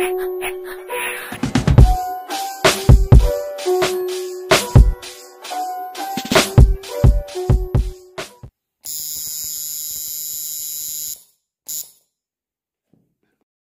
えっ?